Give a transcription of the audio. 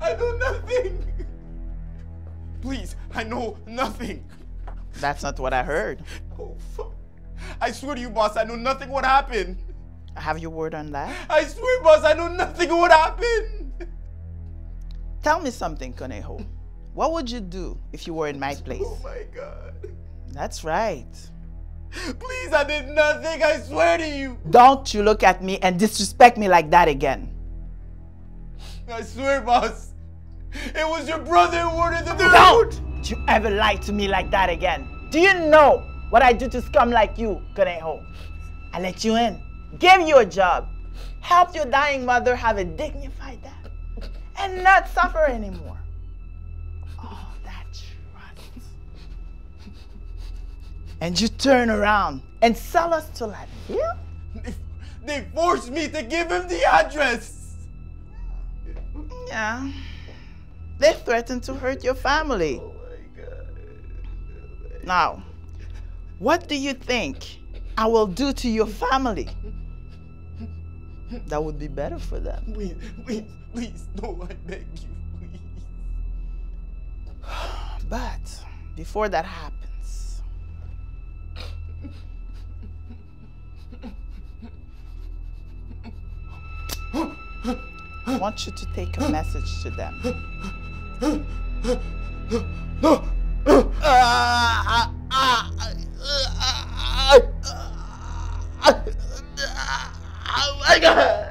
I know nothing. Please, I know nothing. That's not what I heard. Oh, fuck. I swear to you, boss, I know nothing what happened. I have your word on that? I swear, boss, I know nothing what happened. Tell me something, Conejo. What would you do if you were in my place? Oh my God. That's right. Please, I did nothing. I swear to you. Don't you look at me and disrespect me like that again. I swear, boss. It was your brother who ordered the food. Don't you ever lie to me like that again. Do you know what I do to scum like you, Conejo? I let you in, gave you a job, helped your dying mother have a dignified death, and not suffer anymore. All that trust. And you turn around and sell us to Latvia? They, they forced me to give him the address. Yeah. They threatened to hurt your family. Oh my God. Now, what do you think I will do to your family? That would be better for them. Please, please, please, no, I beg you, please. But before that happens, want you to take a message to them. Oh my god!